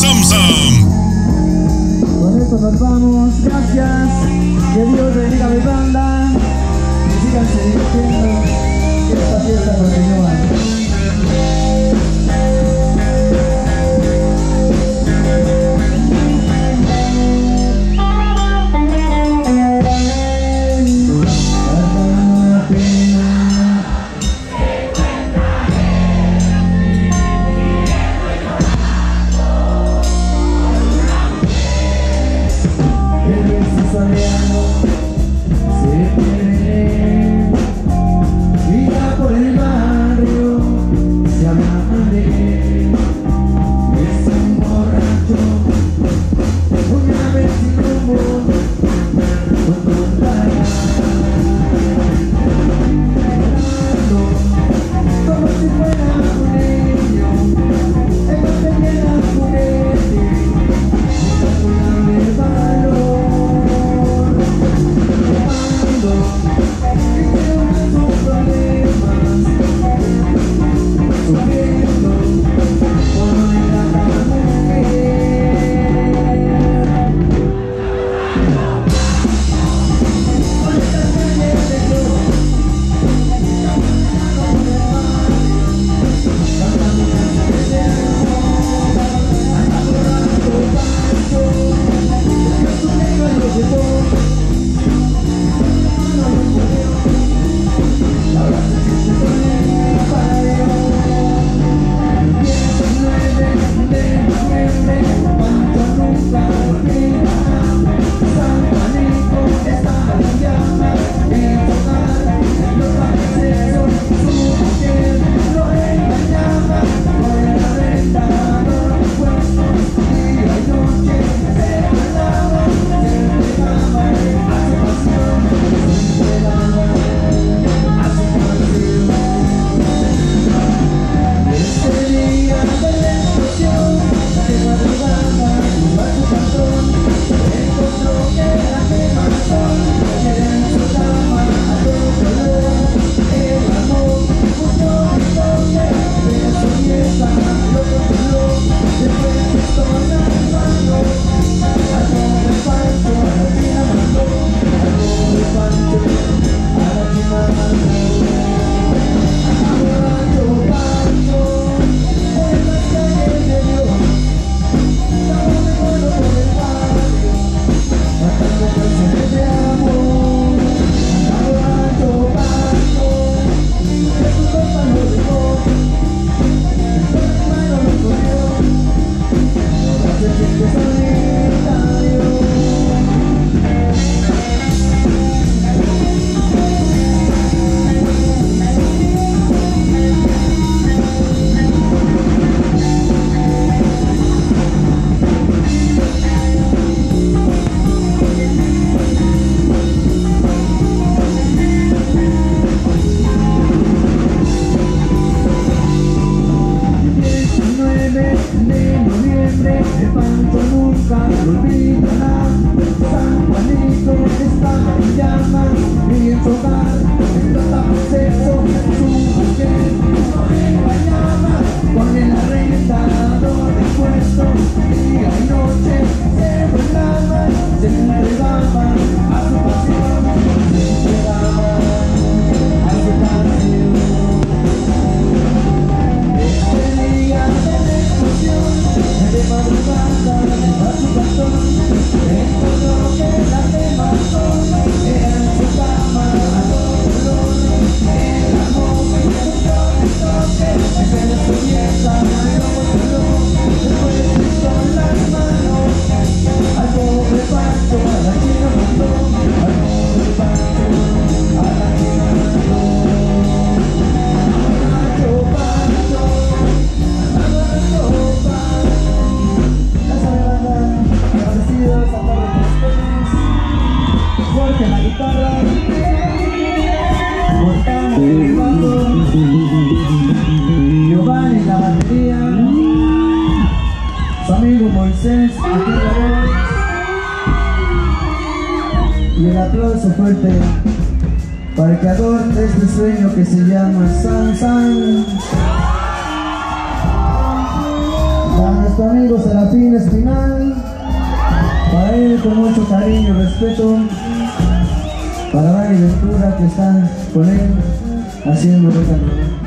Sam Sam. Con esto nos vamos, gracias. Que Dios bendiga a mi banda. Y síganse divirtiendo. Que esta fiesta continúa. y el aplauso fuerte para que adorne este sueño que se llama San San. Para nuestro amigo Serafín Espinal, para él con mucho cariño y respeto, para Dani Ventura que está con él haciendo lo